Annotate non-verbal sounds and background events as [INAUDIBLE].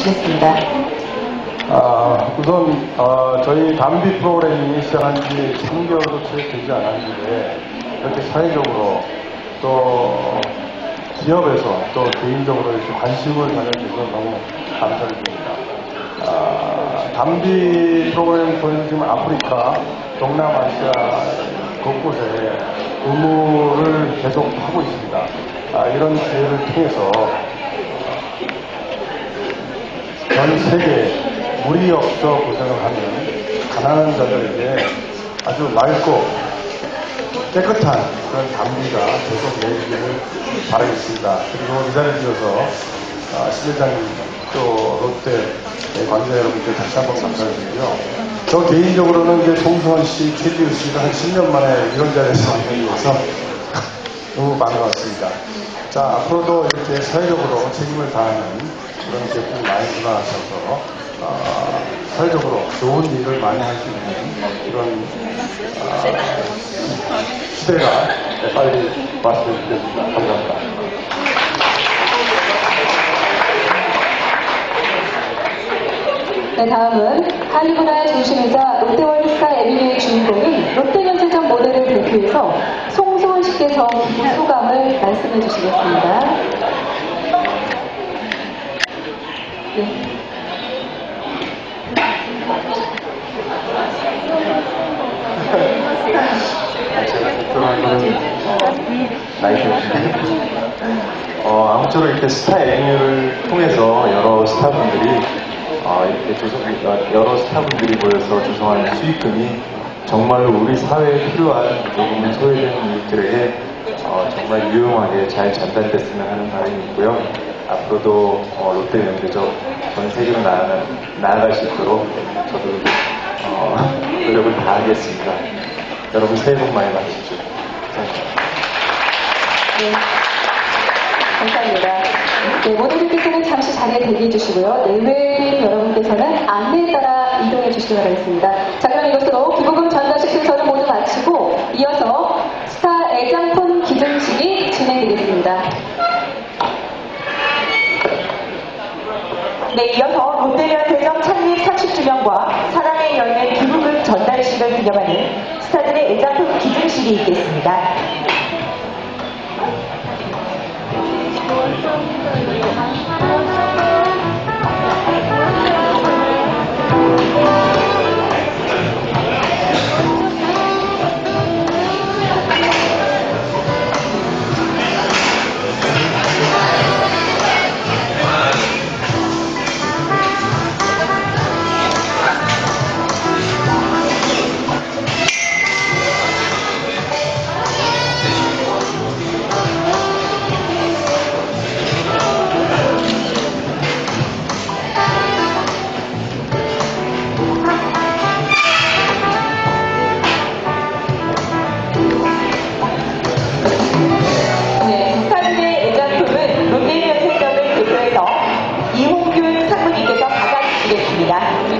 주시겠습니다. 아, 우선 어, 저희 담비 프로그램이 시작한 지 3개월도 채 되지 않았는데 이렇게 사회적으로 또 기업에서 또 개인적으로 이렇게 관심을 가져주셔서 너무 감사드립니다. 아, 담비 프로그램 통해서 지금 아프리카, 동남아시아 곳곳에 의무를 계속 하고 있습니다. 아, 이런 기회를 통해서 전 세계 물이 없어 고생을 하는 가난한 자들에게 아주 맑고 깨끗한 그런 담비가 계속 내리기를 바라겠습니다. 그리고 이 자리에 주셔서 아, 시대장님 또 롯데 관계 여러분께 다시 한번 감사드리고요. 저 개인적으로는 이제 송수원 씨, 최지우 씨가 한 10년 만에 이런 자리에서 [LAUGHS] 만나기 위해서 너무 반가웠습니다. 자, 앞으로도 이렇게 사회적으로 책임을 다하는 그런 제품을 많이 구나하셔서 어, 사회적으로 좋은 일을 많이 할 수 있는 그런 어, 시대가 빨리 왔으면 좋겠습니다. 감사합니다. 네, 다음은 한리문화의 중심이자 롯데월드스타 에비뉴의 주인공인 롯데면세점 모델을 대표해서 기부 소감을 말씀해 주시겠습니다. 네. 때문에 어, 아무쪼록 이렇게 스타 에비뉴를 통해서 여러 스타분들이 어, 이렇게 조성, 여러 스타분들이 모여서 조성하는 수익금이 정말로 우리 사회에 필요한 조금 소외된 이들에게 어, 정말 유용하게 잘 전달됐으면 하는 바람이 있고요. 앞으로도 어, 롯데 면세점 전 세계로 나아가, 나아갈 수 있도록 저도 어, [LAUGHS] 노력을 다하겠습니다. 여러분 새해 복 많이 받으십시오. 감사합니다. 네. 감사합니다. 네, 모델님께서는 잠시 자리에 대기해 주시고요. 내외 여러분께서는 안내에 따라 이동해 주시기 바라겠습니다. 자, 그럼 이것으 진행되겠습니다. 네, 이어서 롯데면세점 창립 30주년과 사랑의 열매 기부금 전달식을 기념하는 스타들의 애장품 기증식이 있겠습니다. 그 교육 상무님께서 받아주시겠습니다.